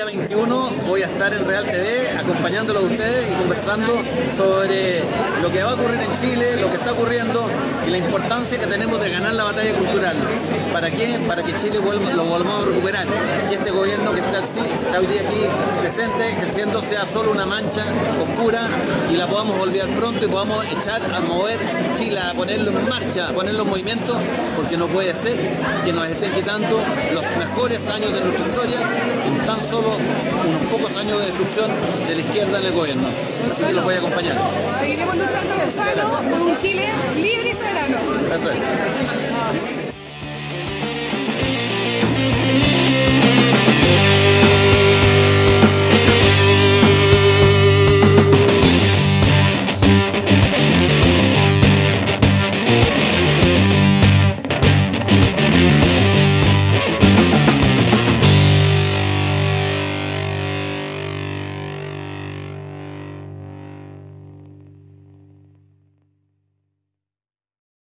día 21 voy a estar en Real TV acompañándolo a ustedes y conversando sobre ocurrir en Chile, lo que está ocurriendo y la importancia que tenemos de ganar la batalla cultural. ¿Para qué? Para que Chile vuelva, lo volvamos a recuperar. Que este gobierno que está, está hoy día aquí presente, creciendo, sea solo una mancha oscura y la podamos olvidar pronto y podamos echar a mover Chile, a ponerlo en marcha, a ponerlo en movimiento, porque no puede ser que nos estén quitando los mejores años de nuestra historia en tan solo unos pocos años de destrucción de la izquierda en el gobierno. Así que los voy a acompañar. сказать.